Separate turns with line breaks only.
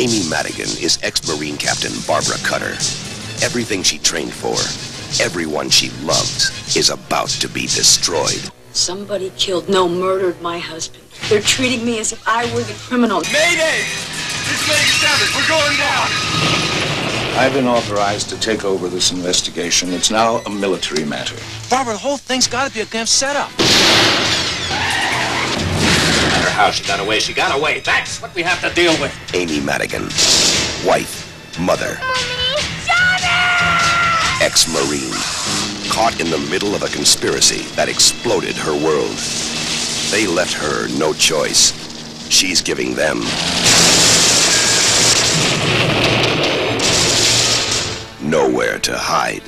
Amy Madigan is ex-Marine Captain Barbara Cutter. Everything she trained for, everyone she loves, is about to be destroyed.
Somebody killed, no, murdered my husband. They're treating me as if I were the criminal.
Mayday! This lady's savage. We're going down.
I've been authorized to take over this investigation. It's now a military matter.
Barbara, the whole thing's got to be a damn setup.
No matter how she got away, she got away. That's what we have to deal with.
Amy Madigan, wife, mother, ex-Marine, caught in the middle of a conspiracy that exploded her world. They left her no choice. She's giving them nowhere to hide.